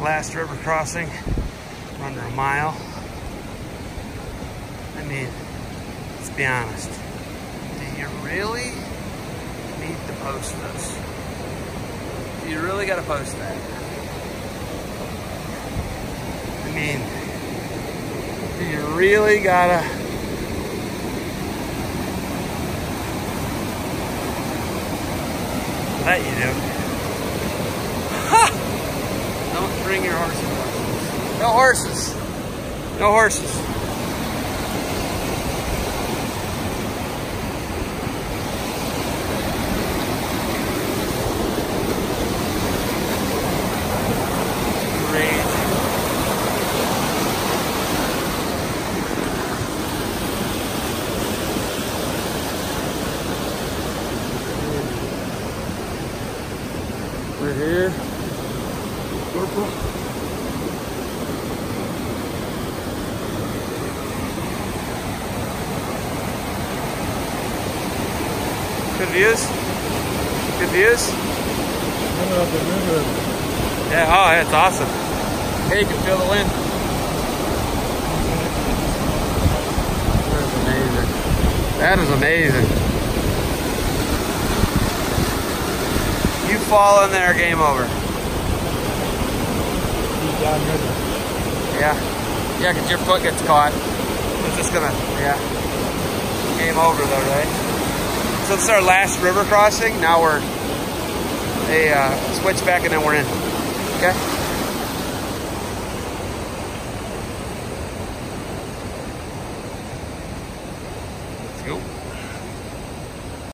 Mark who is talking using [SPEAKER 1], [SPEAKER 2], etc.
[SPEAKER 1] last river crossing, under a mile. I mean, let's be honest. Do you really need to post this? Do you really got to post that? I mean, do you really gotta? Bet you do. Ha! Don't bring your horses. No horses. No horses. We're here. Purple. Good views? Good views? Yeah, oh, yeah, it's awesome. Hey, you can feel the wind. That is amazing. That is amazing. You fall in there, game over. Yeah. Yeah, because your foot gets caught. It's just gonna, yeah. Game over though, right? So this is our last river crossing. Now we're a uh, switch back and then we're in. Okay? Let's go.